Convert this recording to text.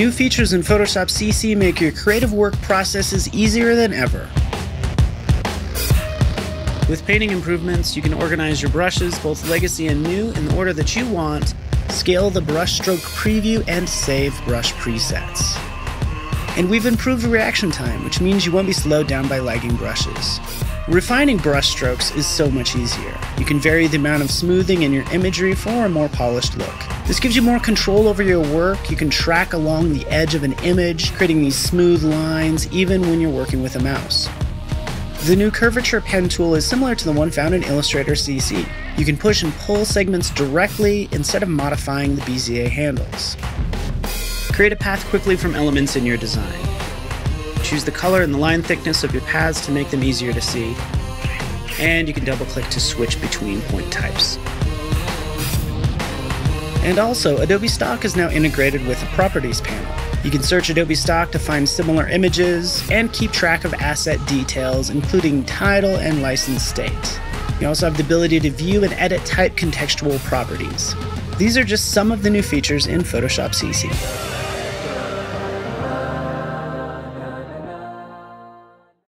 New features in Photoshop CC make your creative work processes easier than ever. With painting improvements, you can organize your brushes, both legacy and new, in the order that you want, scale the brushstroke preview, and save brush presets. And we've improved the reaction time, which means you won't be slowed down by lagging brushes. Refining brush strokes is so much easier. You can vary the amount of smoothing in your imagery for a more polished look. This gives you more control over your work. You can track along the edge of an image, creating these smooth lines even when you're working with a mouse. The new curvature pen tool is similar to the one found in Illustrator CC. You can push and pull segments directly instead of modifying the Bezier handles. Create a path quickly from elements in your design. Choose the color and the line thickness of your paths to make them easier to see. And you can double click to switch between point types. And also, Adobe Stock is now integrated with the Properties panel. You can search Adobe Stock to find similar images and keep track of asset details, including title and license state. You also have the ability to view and edit type contextual properties. These are just some of the new features in Photoshop CC.